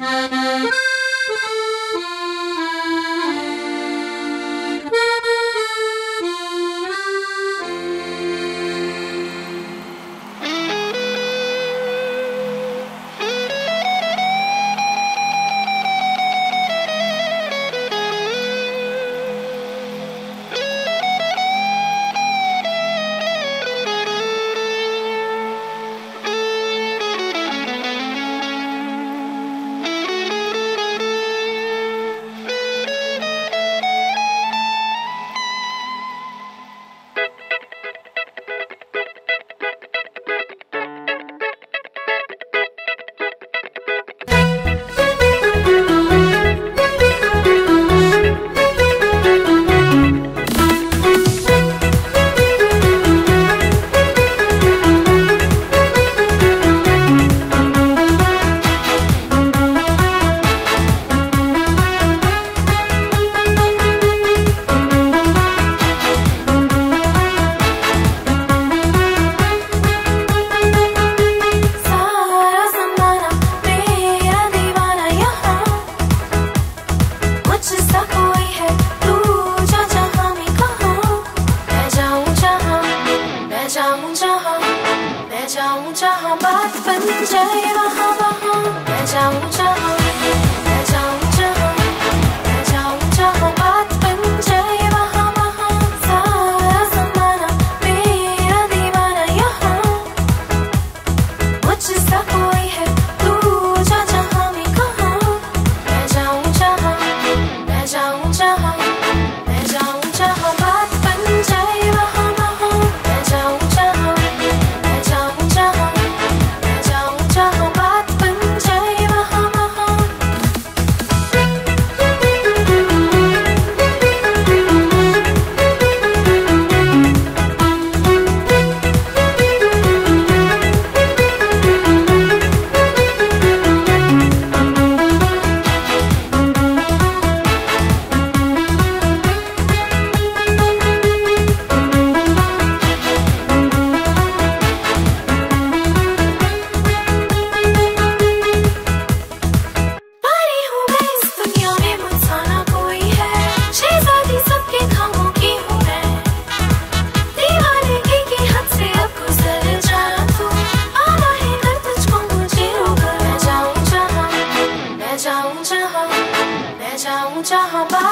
Música 这一把，好把好，百家无价好。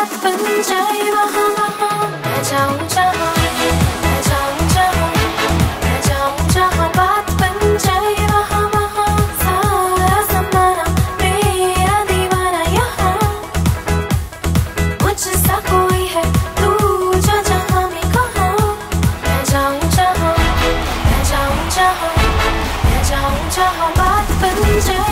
别找我这好，别找我这好，把分解。